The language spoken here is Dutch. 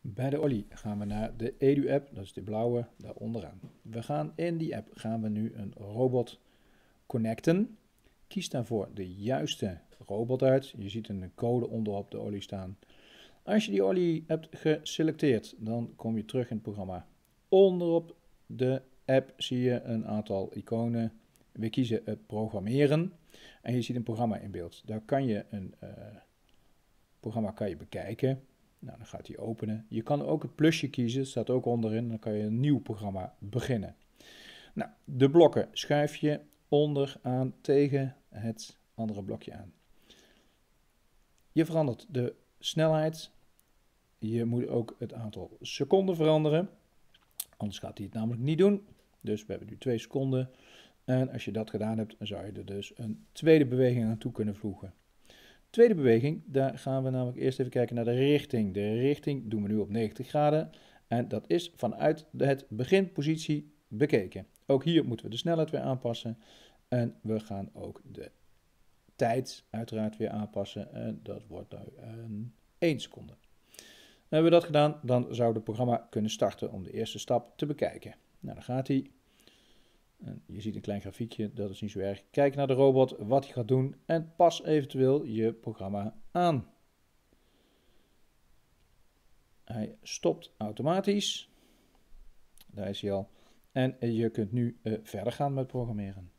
Bij de olie gaan we naar de Edu-app, dat is de blauwe daar onderaan. We gaan in die app gaan we nu een robot connecten. Kies daarvoor de juiste robot uit. Je ziet een code onderop de olie staan. Als je die olie hebt geselecteerd, dan kom je terug in het programma. Onderop de app zie je een aantal iconen. We kiezen het programmeren en je ziet een programma in beeld. Daar kan je een uh, programma kan je bekijken. Nou, dan gaat hij openen. Je kan ook het plusje kiezen, staat ook onderin. Dan kan je een nieuw programma beginnen. Nou, de blokken schuif je onderaan tegen het andere blokje aan. Je verandert de snelheid. Je moet ook het aantal seconden veranderen. Anders gaat hij het namelijk niet doen. Dus we hebben nu 2 seconden. En als je dat gedaan hebt, dan zou je er dus een tweede beweging aan toe kunnen voegen. Tweede beweging, daar gaan we namelijk eerst even kijken naar de richting. De richting doen we nu op 90 graden. En dat is vanuit het beginpositie bekeken. Ook hier moeten we de snelheid weer aanpassen. En we gaan ook de tijd uiteraard weer aanpassen. En dat wordt nu een 1 seconde. hebben we dat gedaan, dan zou het programma kunnen starten om de eerste stap te bekijken. Nou, dan gaat hij. En je ziet een klein grafiekje, dat is niet zo erg. Kijk naar de robot, wat hij gaat doen en pas eventueel je programma aan. Hij stopt automatisch. Daar is hij al. En je kunt nu uh, verder gaan met programmeren.